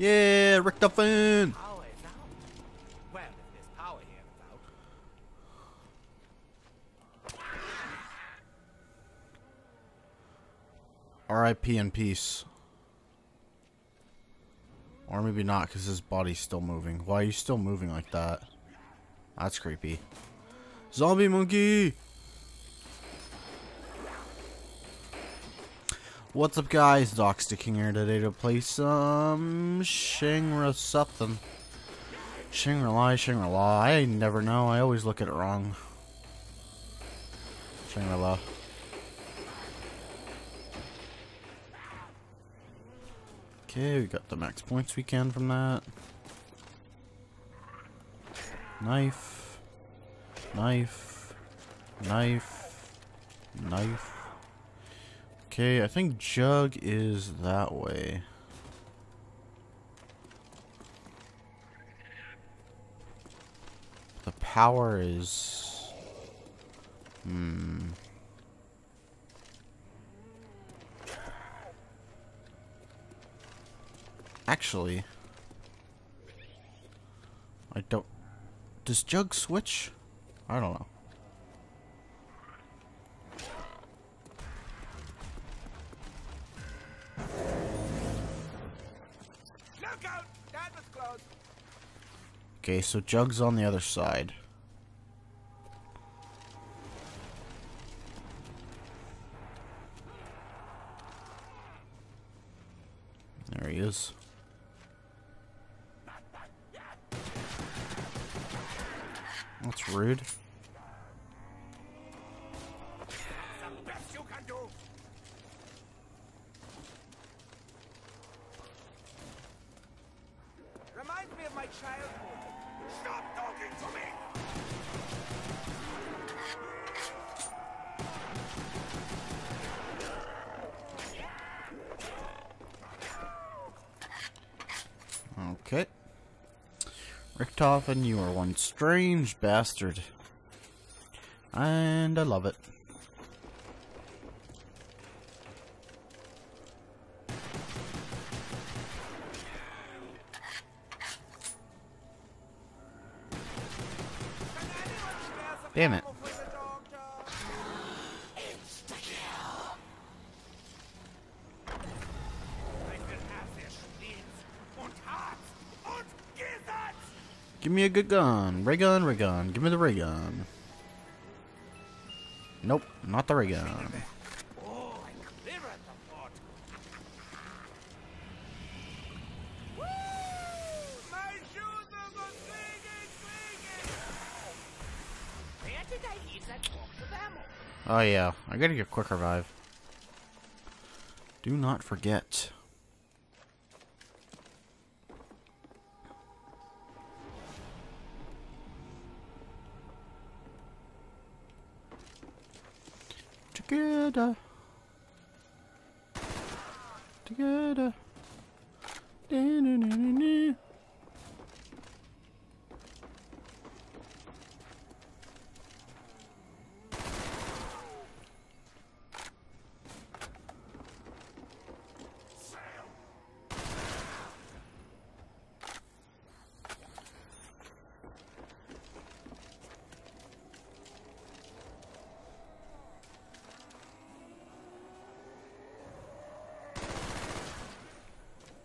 Yeah, here about. R.I.P. in peace. Or maybe not, because his body's still moving. Why are you still moving like that? That's creepy. Zombie monkey! What's up guys, Doxdy King here today to play some Shangri something. Shangri-La, Shangri-La, I never know, I always look at it wrong. Shangri-La. Okay, we got the max points we can from that. Knife. Knife. Knife. Knife. Okay, I think Jug is that way. The power is... Hmm... Actually... I don't... Does Jug switch? I don't know. Okay, so Jug's on the other side. Richtofen, you are one strange bastard. And I love it. Damn it. Give me a good gun. Ray gun, ray gun. Give me the ray gun. Nope, not the ray gun. Oh, yeah, I gotta get quick revive. Do not forget. Together. Together. Da-na-na-na-na.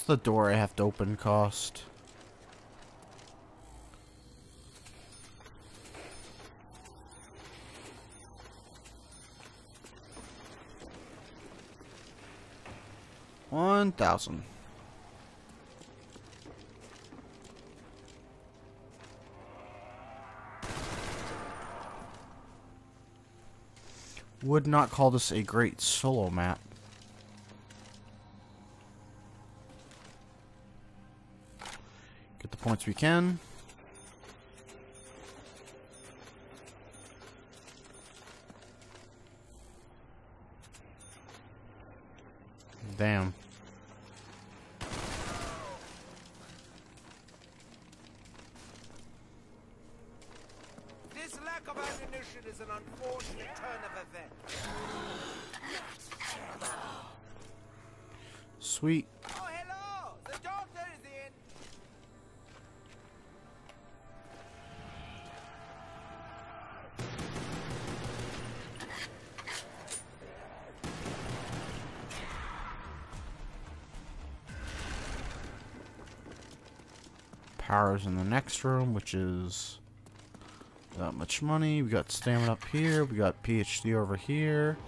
What's the door I have to open cost? One thousand. Would not call this a great solo map. Points we can. In the next room, which is that much money. We got stamina up here. We got PhD over here.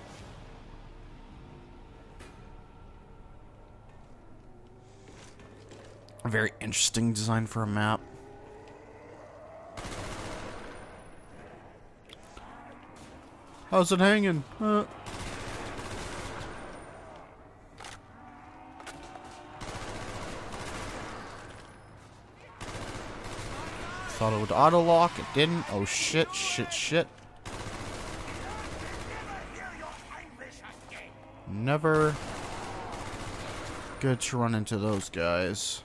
A very interesting design for a map. How's it hanging? Uh. Thought it would auto lock, it didn't. Oh shit, shit, shit. Never good to run into those guys.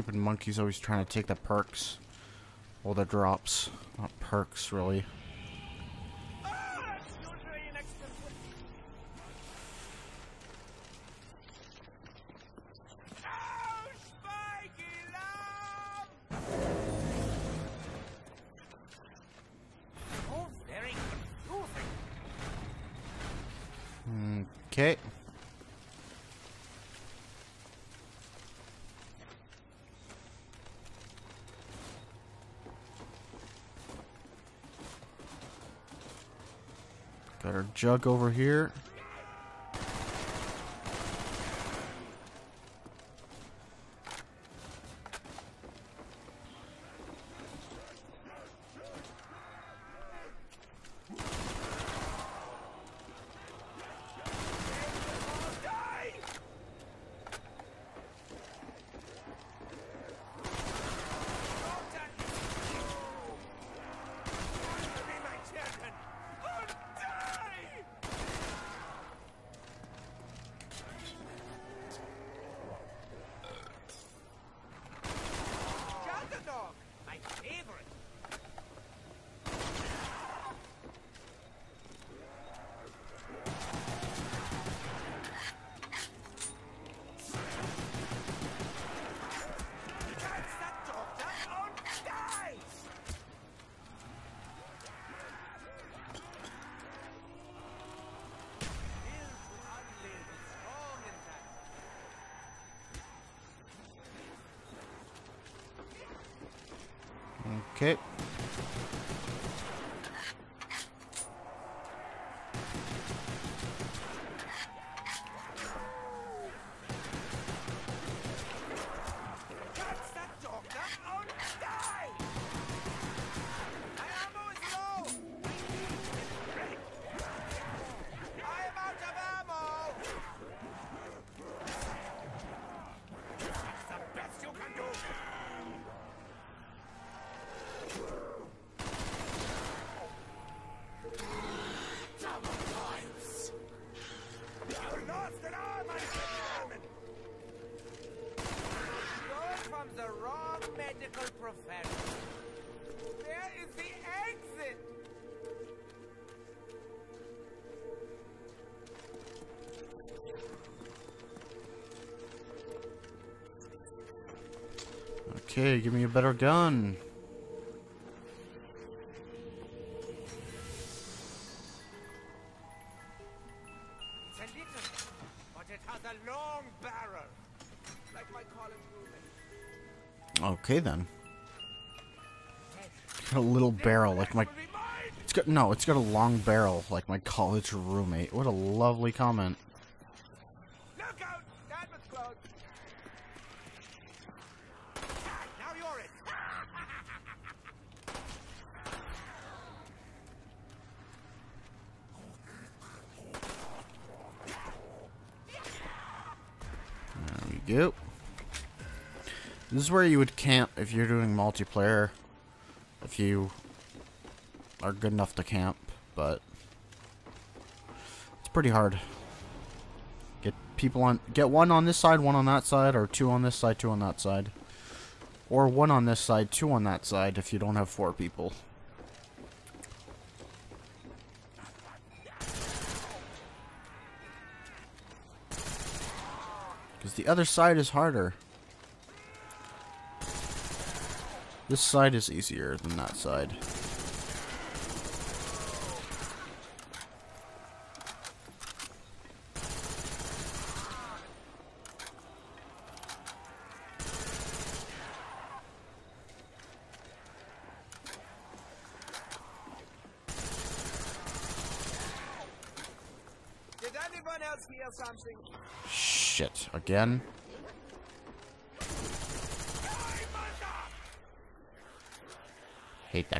Stupid monkey's always trying to take the perks. Or the drops. Not perks, really. Ah! You're doing an excellent work. Oh, Spiky Love! Oh, very confusing. Okay. Got our jug over here. Okay. Medical profession. Where is the exit? Okay, give me a better gun. Okay then. Got a little barrel like my. It's got no. It's got a long barrel like my college roommate. What a lovely comment. Look out! That was close. Now you're it. There we go. This is where you would camp if you're doing multiplayer. If you are good enough to camp, but it's pretty hard. Get people on get one on this side, one on that side, or two on this side, two on that side. Or one on this side, two on that side if you don't have four people. Because the other side is harder. This side is easier than that side. Did anyone else hear something? Shit, again? Hate that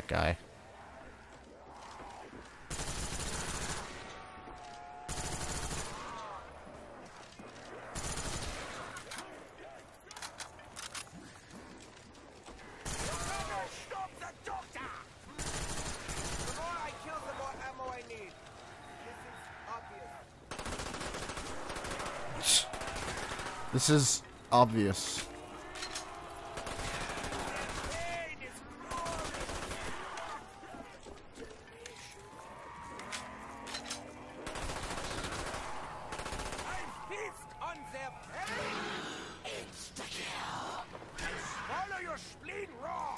guy. Stop the doctor! The more I kill, the more ammo I need. This is obvious. This is obvious. Pain is glorious. I feast on their pain. Insta-kill. And swallow your spleen raw.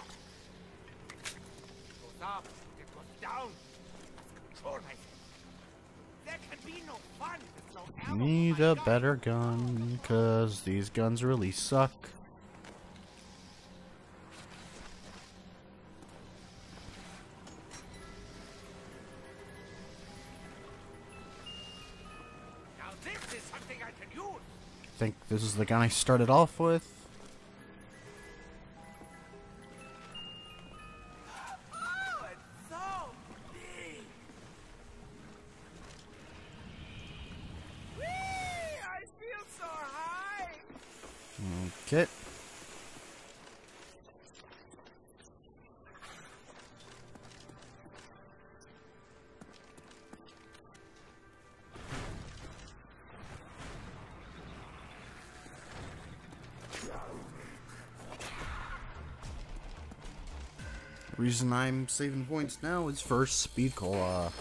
It goes up, it goes down. Control myself. There can be no fun with no ammo. Need a better gun, cause these guns really suck. Now this is something I think this is the gun I started off with. Reason I'm saving points now is first speed cola.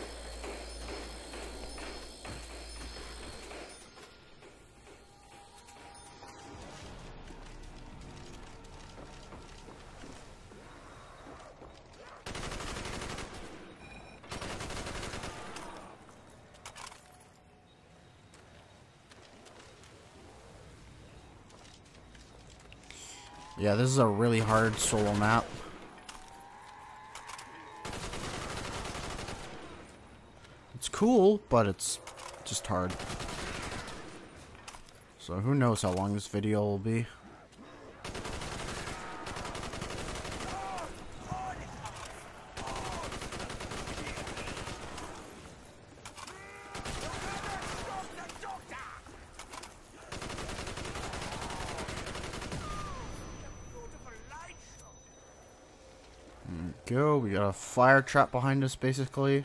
Yeah, this is a really hard solo map. Cool, but it's just hard. So who knows how long this video will be. Show. Go, we got a fire trap behind us basically.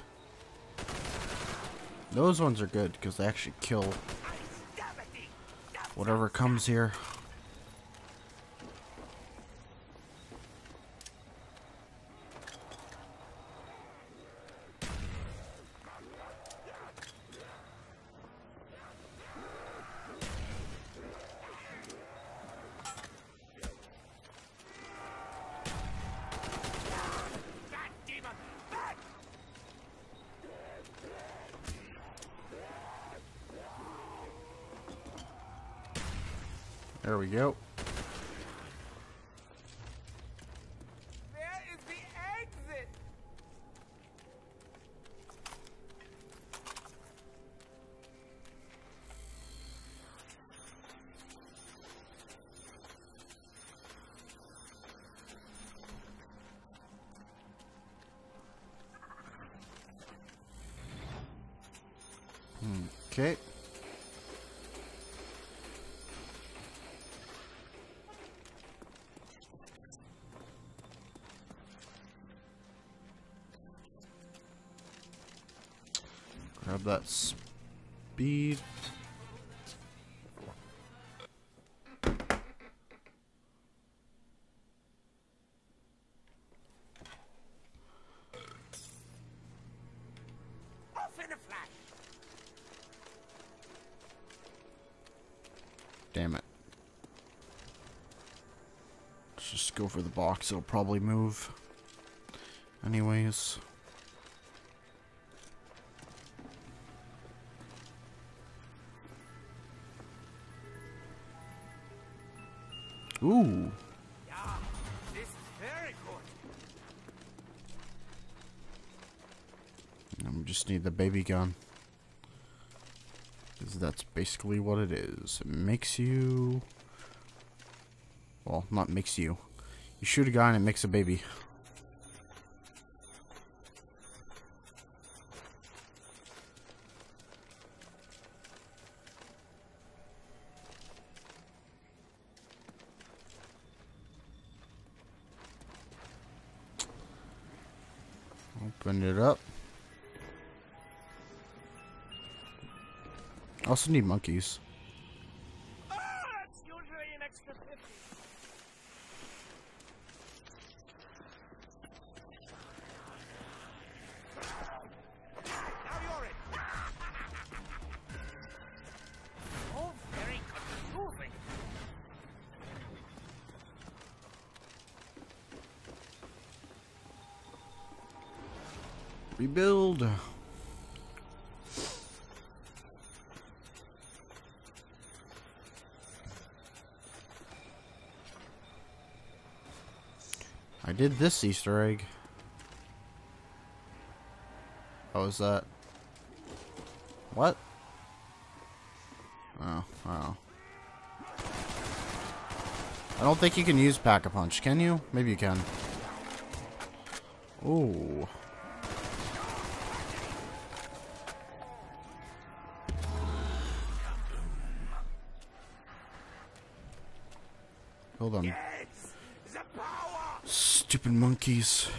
Those ones are good because they actually kill whatever comes here. There we go. That speed. Off in a flash. Damn it. Let's just go for the box. It'll probably move. Anyways. Ooh. Yeah, this is very good. I just need the baby gun. Because that's basically what it is. It makes you... Well, not makes you. You shoot a guy and it makes a baby. Also need monkeys. Ah, it's usually an extra 50. Now you're in. Oh, very confusing. Rebuild. I did this Easter egg. How was that? What? Oh, wow. I don't think you can use Pack-a-Punch, can you? Maybe you can. Ooh. Monkeys.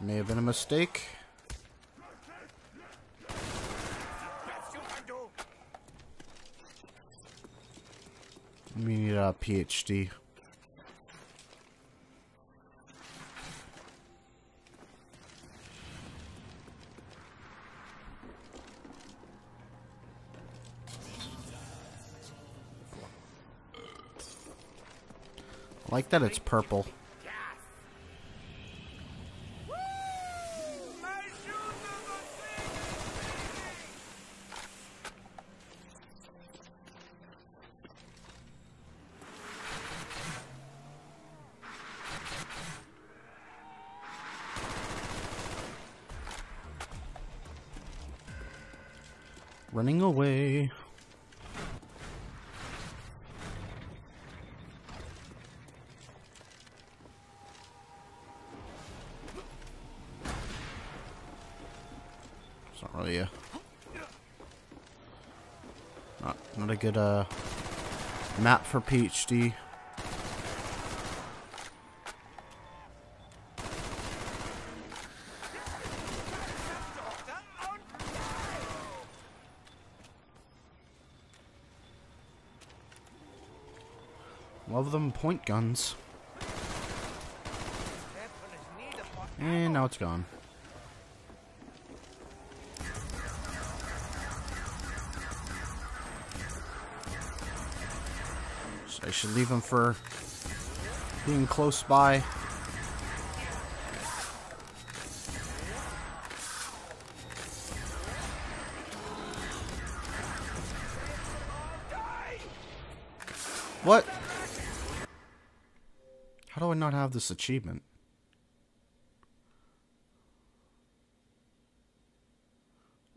May have been a mistake. We need uh, a PhD. I like that it's purple. Yes. Woo! My shoes are the thing! Running away. It's not really a not not a good uh Map for PhD. Love them point guns. And now it's gone. So I should leave him for being close by. Have this achievement?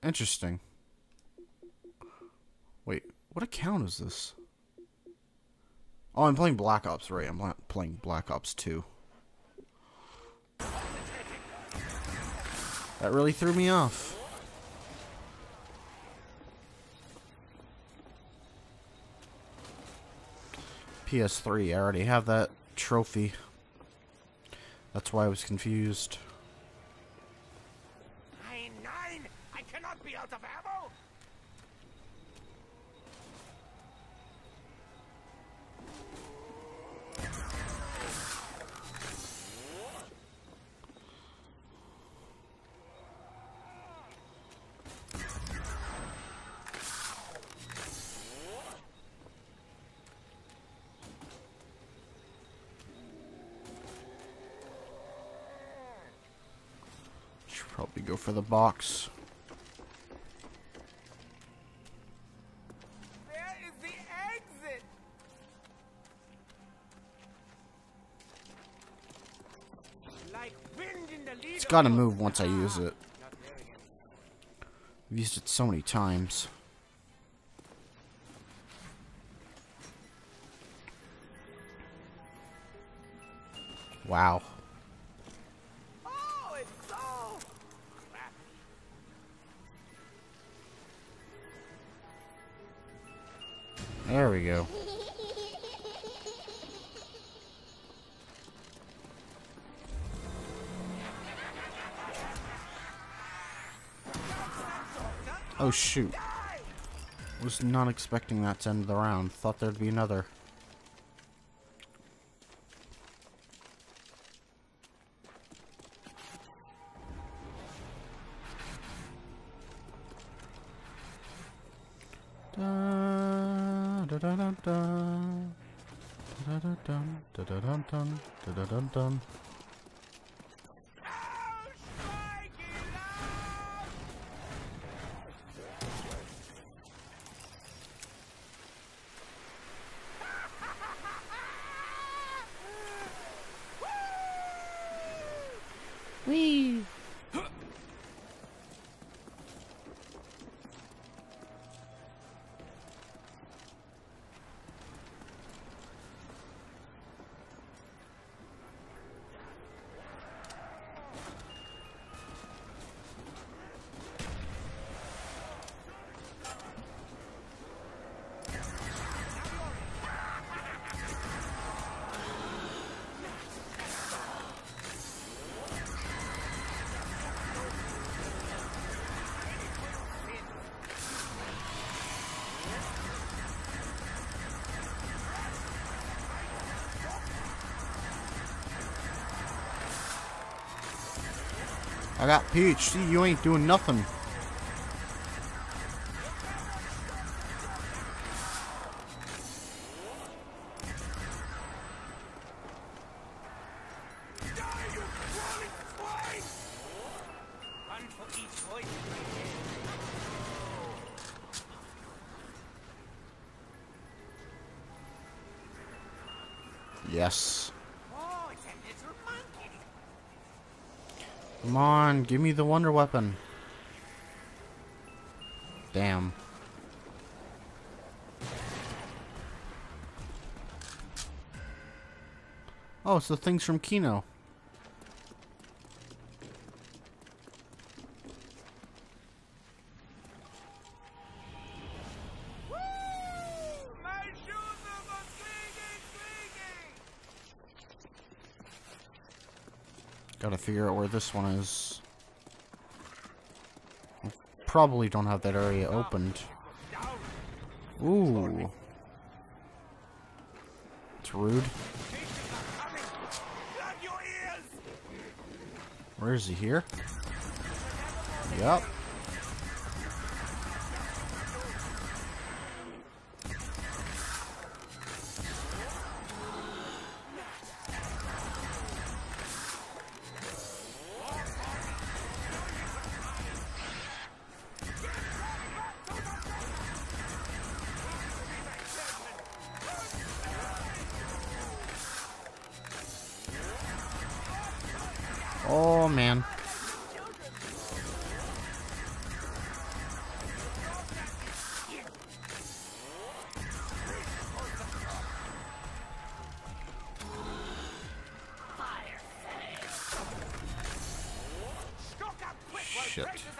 Interesting. Wait, what account is this? Oh, I'm playing Black Ops, right? I'm not playing Black Ops 2. That really threw me off. PS3, I already have that trophy. That's why I was confused. Nein, nein! I cannot be out of ammo! Should probably go for the box. Where is the exit? Like wind in the It's gotta move once I ah, use it. Not there again. I've used it so many times. Wow. There we go. Oh shoot. Was not expecting that to end the round. Thought there'd be another. I got PhD, you ain't doing nothing. Die, you crawling swine! One for each voice. Yes. Oh, it's a little monkey. Come on, give me the wonder weapon. Damn. Oh, it's the things from Kino. Figure out where this one is. Probably don't have that area opened. Ooh. It's rude. Where is he here? Yep. Shit.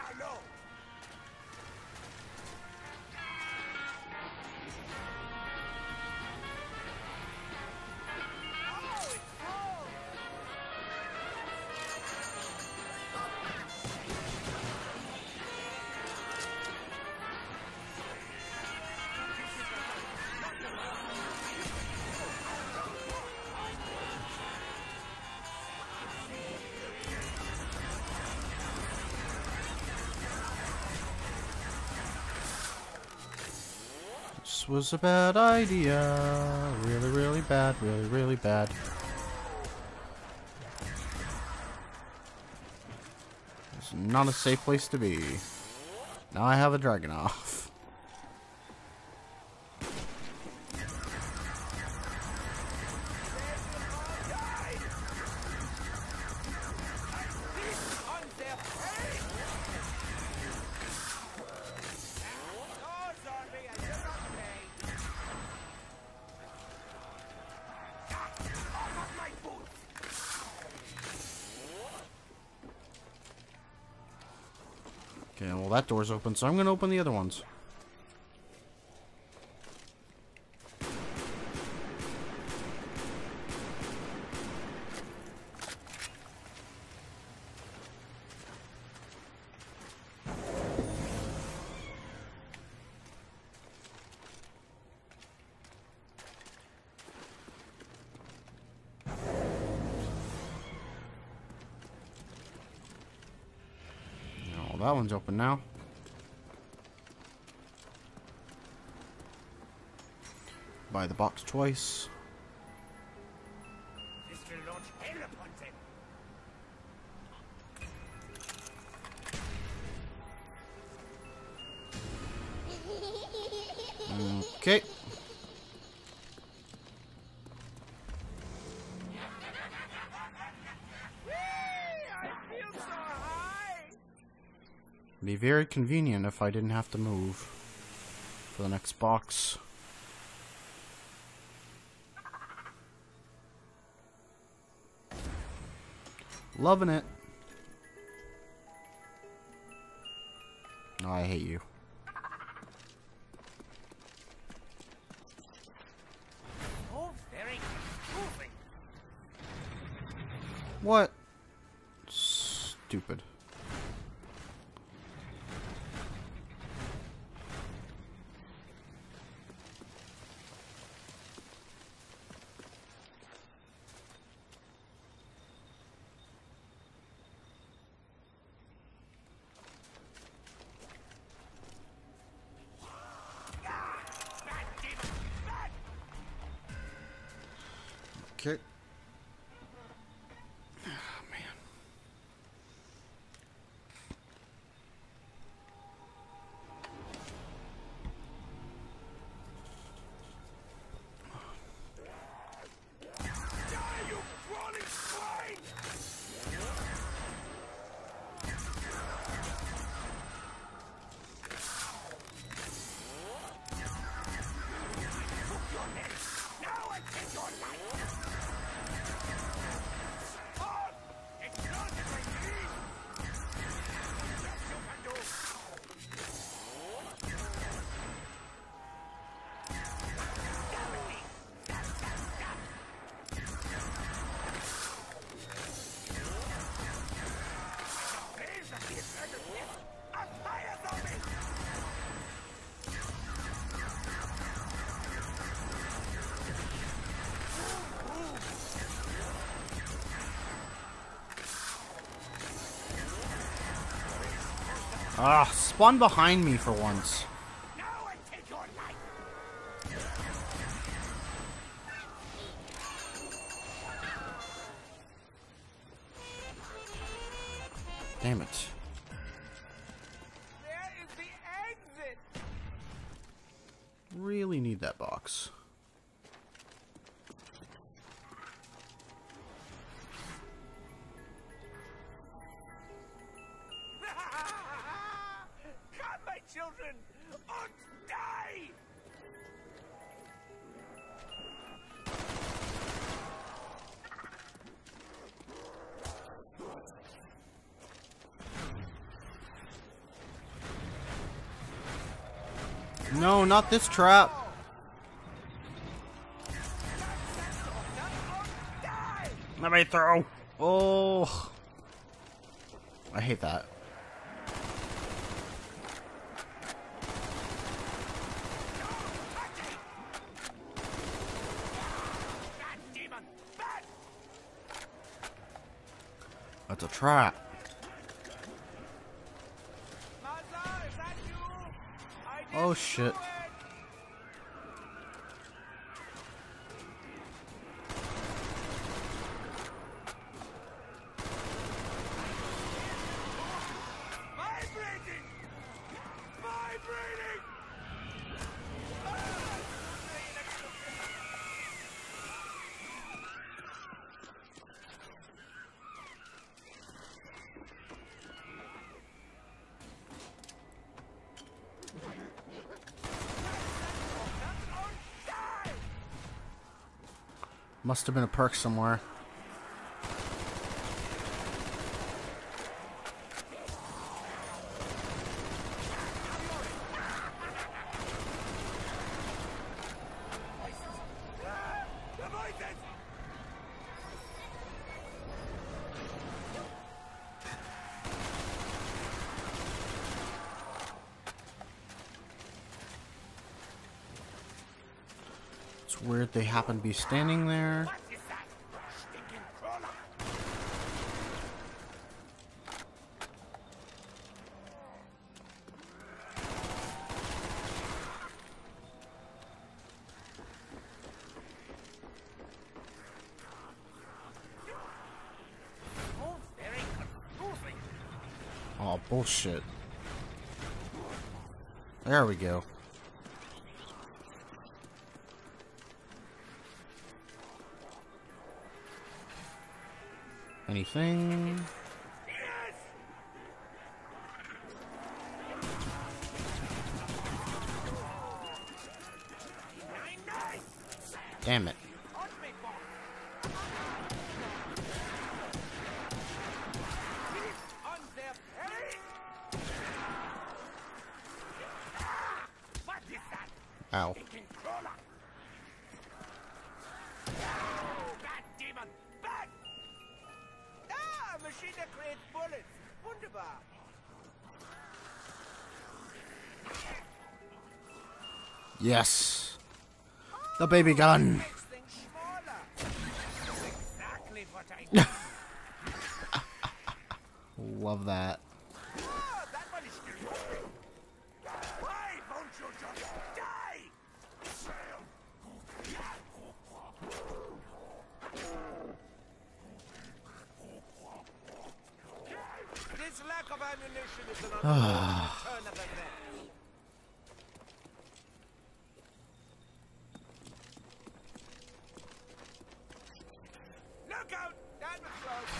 This was a bad idea. Really, really bad. Really, really bad. It's not a safe place to be. Now I have a dragon Okay, well that door's open, so I'm gonna open the other ones. Oh, that one's open now. Buy the box twice. Okay. Be very convenient if I didn't have to move for the next box. Loving it. Oh, I hate you. Oh. What? Stupid. Ah, spawn behind me for once. Children, die! No, not this trap. Let me throw. Oh. I hate that. Bad demon! Bad! That's a trap. Maza, is that you? I Oh, shit. do it. Vibrating! Vibrating! Ah! Die! Must have been a perk somewhere. Ah! The voices! It's be standing there. Oh, bullshit. There we go. Anything? Damn it. Yes. The baby gun. Makes things smaller! That's exactly what I need! Love that. Ah, that one is still moving! Why won't you just die? This lack of ammunition is an unfortunate turn of events. Look out! That was close!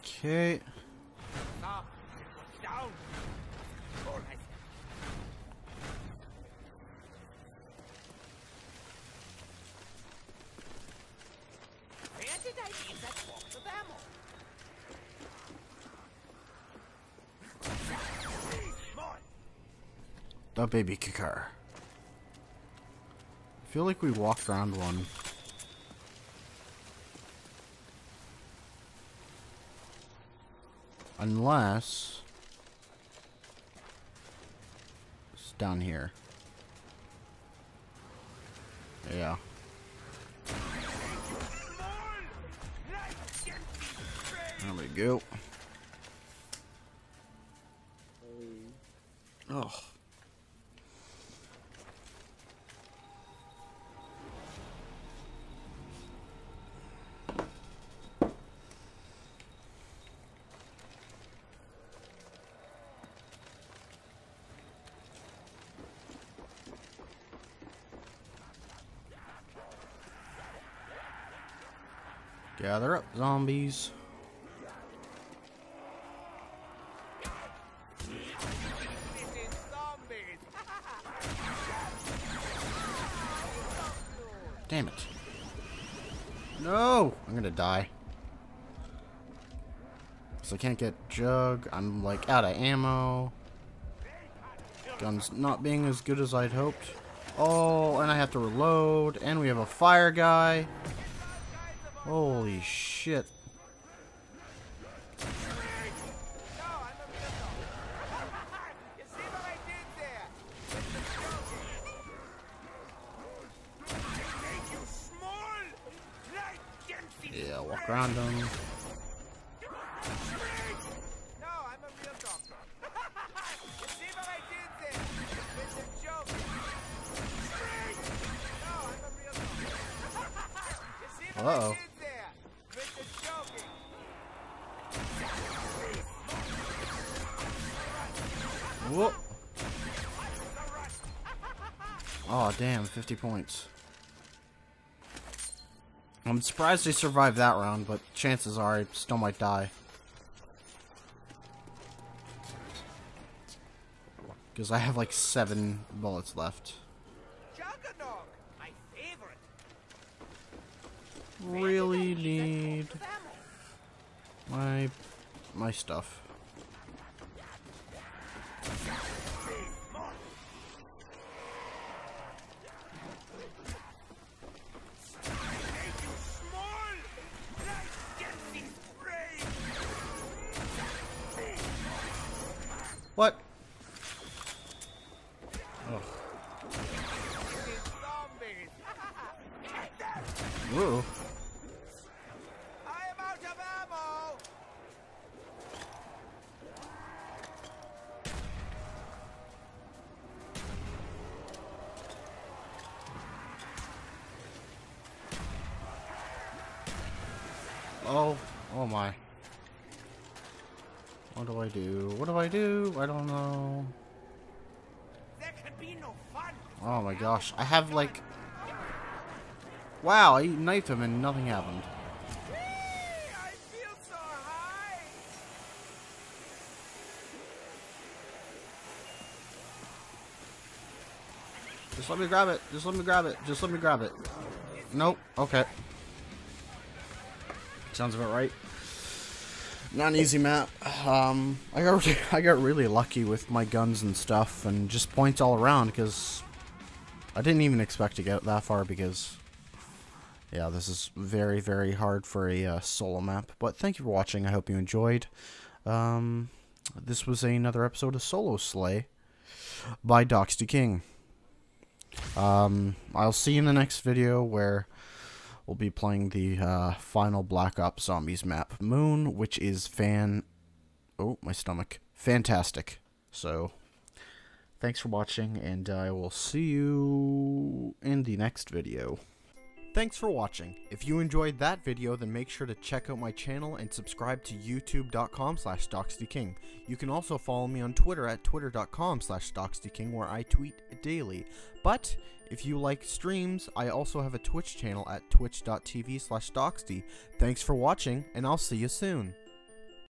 Okay. Stop! It was down! All right. Where did I leave that box of ammo? Please, more! The baby kicker. I feel like we walked around one. Unless... It's down here. Yeah. There we go. Gather up, zombies. Damn it. No! I'm gonna die. So I can't get Jug. I'm like out of ammo. Gun's not being as good as I'd hoped. Oh, and I have to reload. And we have a fire guy. Holy shit. 50 points. I'm surprised they survived that round, but chances are I still might die. Because I have like seven bullets left. Juggernog, my favorite. Really need my my stuff. I am out of ammo. Oh, oh my. What do I do? What do I do? I don't know. There can be no fun. Oh my gosh. I have like... Wow, I knifed him and nothing happened. Just let me grab it. Just let me grab it. Just let me grab it. Nope. Okay. Sounds about right. Not an easy map. Um, I got I got really lucky with my guns and stuff, and just points all around because I didn't even expect to get that far because yeah, this is very very hard for a uh, solo map. But thank you for watching. I hope you enjoyed. Um, this was another episode of Solo Slay by Doxdy King. Um, I'll see you in the next video where we'll be playing the uh, final Black Ops Zombies map, Moon, which is fan. Oh, my stomach. Fantastic. So, thanks for watching, and I will see you in the next video. Thanks for watching. If you enjoyed that video, then make sure to check out my channel and subscribe to youtube.com slash doxdyking. You can also follow me on Twitter at twitter.com slash doxdyking where I tweet daily. But if you like streams, I also have a Twitch channel at twitch.tv slash doxdy. Thanks for watching, and I'll see you soon.